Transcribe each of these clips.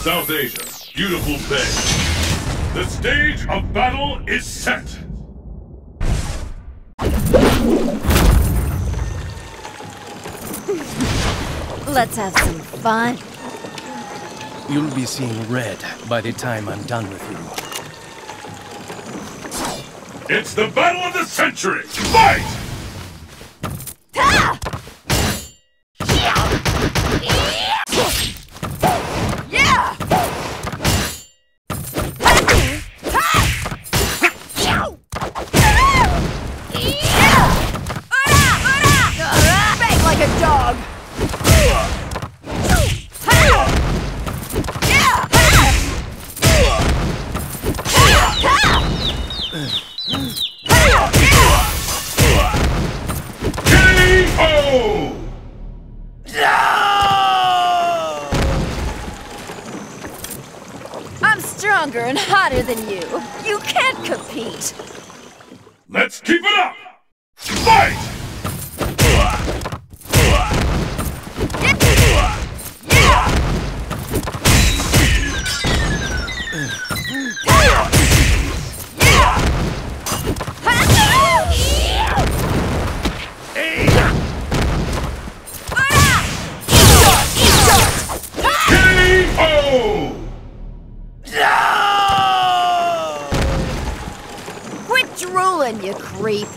South Asia, beautiful bay. The stage of battle is set. Let's have some fun. You'll be seeing red by the time I'm done with you. It's the battle of the century. Fight! Yeah! Like a dog! K.O. I'm stronger and hotter than you. You can't compete. Let's keep it up. Fight! Drooling, you creep.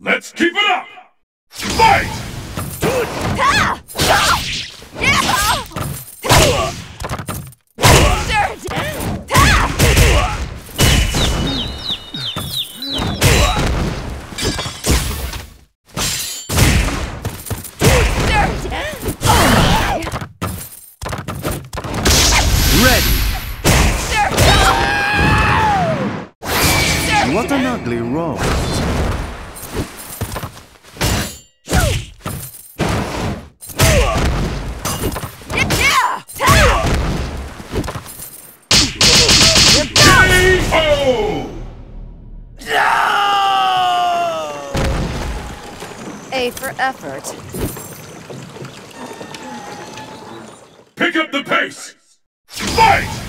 Let's keep it up. What an ugly roll. K.O. A for effort. Pick up the pace. Fight!